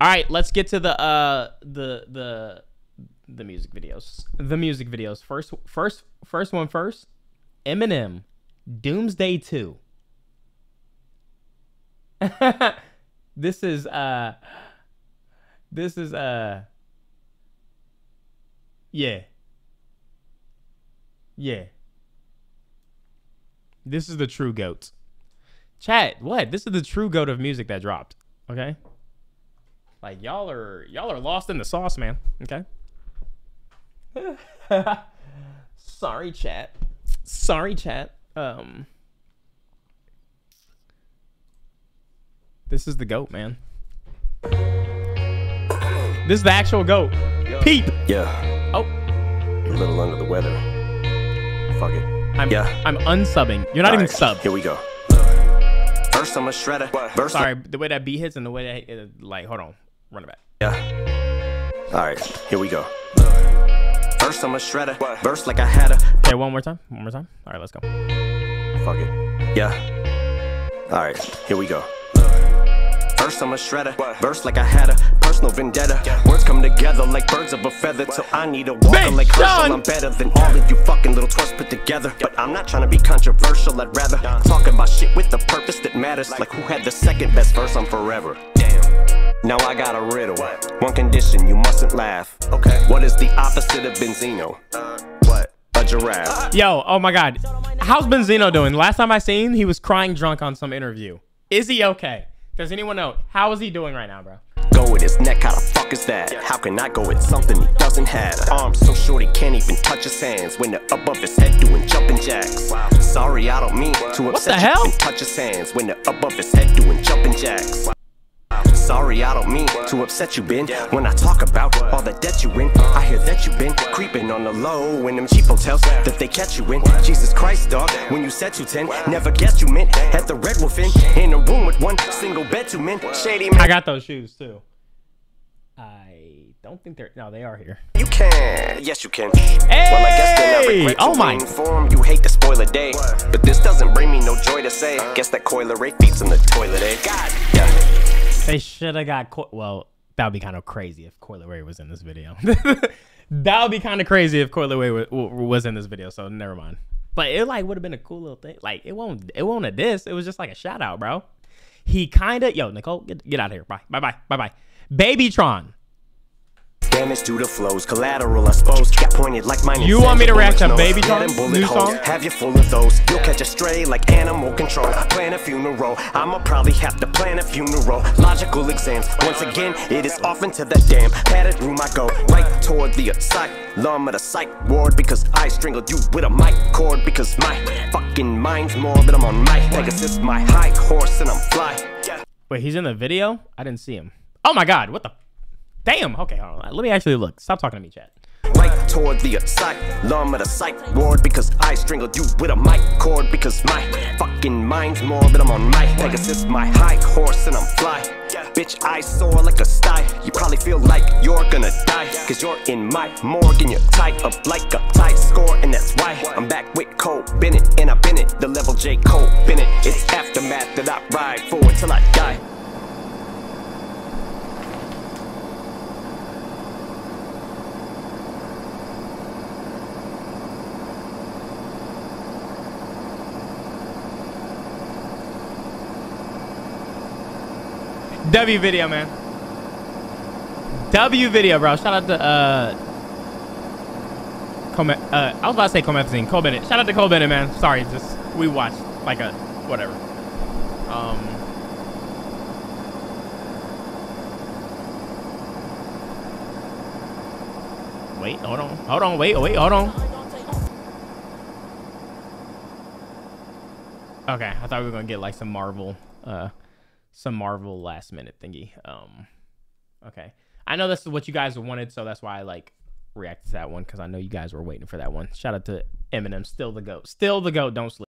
All right, let's get to the uh the the the music videos. The music videos. First first first one first. Eminem, Doomsday 2. this is uh this is uh yeah. Yeah. This is the true goat. Chat, what? This is the true goat of music that dropped. Okay? Like y'all are y'all are lost in the sauce, man. Okay? Sorry, chat. Sorry, chat. Um This is the goat, man. This is the actual goat. Peep. Yeah, Oh, a little under the weather. Fuck it. I'm Yeah. I'm unsubbing. You're not even Alright, subbed. Here we go. First I'm a shredder. First Sorry, the way that beat hits and the way that it, like, hold on, run it back. Yeah. Alright, here we go. First I'm a shredder. Burst like I had a Okay, one more time. One more time. All right, let's go. Fuck it. Yeah. Alright, here we go. First I'm a shredder. Burst like I had a personal vendetta. Words come together like birds of a feather. Till I need a walker Big like Sean! Herschel. I'm better than all of you fucking little twerps put together. But I'm not trying to be controversial. I'd rather talk about shit with the purpose that matters. Like who had the second best verse on Forever. Now I got a riddle. One condition, you mustn't laugh. Okay. What is the opposite of Benzino? what? A giraffe. Yo, oh my God, how's Benzino doing? Last time I seen, he was crying drunk on some interview. Is he okay? Does anyone know? How is he doing right now, bro? Go with his neck, how the fuck is that? How can I go with something he doesn't have? Arms so short he can't even touch his hands when they're above his head doing jumping jacks. Sorry, I don't mean to upset what the hell? touch his hands when they're above his head doing jumping jacks. Sorry, I don't mean to upset you, Ben. When I talk about all the debt you in, I hear that you been creeping on the low in them cheap hotels that they catch you in. Jesus Christ, dog, when you said you ten, never guessed you meant at the Red Roof Inn in a room with one single bed, two men. Shady man. I got those shoes too. I don't think they're. No, they are here. You can, yes you can. well, I guess then I Hey! Oh my- inform you hate to spoil a day, but this doesn't bring me no joy to say. Guess that Coi Leray feeds in the toilet, eh? God, yeah. They should have got. Well, that would be kind of crazy if Coi Leray was in this video. that would be kind of crazy if wa- wa- was in this video. So never mind. But it like would have been a cool little thing. Like it won't. It won't a diss. It was just like a shout out, bro. He kind of. Yo, Nicole, get, get out of here. Bye. Bye. Bye. Bye. Bye. Babytron. Damage to the flows, collateral, I suppose. Got pointed like mine. You want me to Sandra react to Bullock's Baby nose. Tron? Let 'em bullet New song? Have you full of those? You'll catch a stray like animal control. Plan a funeral. I'ma probably have to plan a funeral. Logical exams. Once again, it is off into the damn padded room I go. Right toward the asylum of the psych ward because I strangled you with a mic cord because my fucking mind's morbid. I'm on my Pegasus, my high horse, and I'm fly. Wait, he's in the video. I didn't see him. Oh my God. What the? Damn. Okay, hold on. Let me actually look. Stop talking to me, chat. Right toward the asylum of the psych ward because I strangled you with a mic cord because my fucking mind's morbid. I'm on my Pegasus, my high horse, and I'm fly. Bitch, I soar like a sty. You probably feel like you're gonna die. Cause you're in my morgue and you're tied up like a tight score. And that's why I'm back with Cole Bennett. And I've been it, the level J. Cole Bennett. It's aftermath that I ride for till I die. W video, man. W video, bro. Shout out to uh, Cole, uh, I was about to say Cole Magazine, Cole Bennett. Shout out to Cole Bennett, man. Sorry, just we watched like a whatever. Um. Wait, hold on, hold on, wait, wait, hold on. Okay, I thought we were gonna get like some Marvel, uh, some Marvel last minute thingy. Um, okay, I know this is what you guys wanted, so that's why I like reacted to that one because I know you guys were waiting for that one. Shout out to Eminem, still the goat, still the goat. Don't sleep.